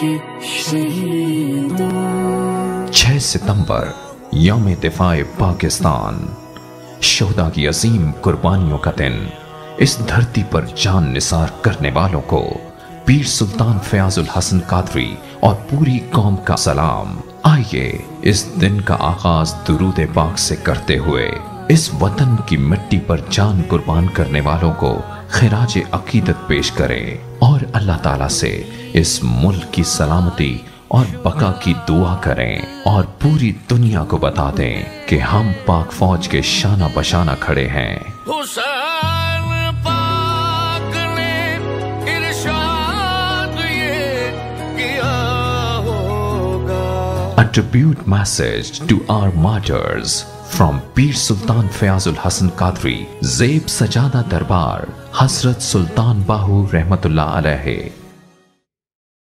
کے شہیدوں چھ ستمبر یوم دفاع پاکستان۔ شہدا کی عظیم قربانیوں کا دن۔ اس دھرتی پر جان نثار کرنے والوں کو پیر سلطان فیاض الحسن قادری اور پوری قوم کا سلام۔ آئیے اس دن کا آغاز درود پاک سے کرتے ہوئے۔ اس وطن کی مٹی پر جان قربان کرنے والوں کو خراج عقیدت پیش کریں اور اللہ تعالیٰ سے اس ملک کی سلامتی اور بقا کی دعا کریں اور پوری دنیا کو بتا دیں کہ ہم پاک فوج کے شانہ بشانہ کھڑے ہیں۔ حسین! A tribute message to our martyrs from Peer Sultan Fayaz Hasan Qadri, Zeb Sajada Darbar, Hasrat Sultan Bahu Rahmatullah Alayhi.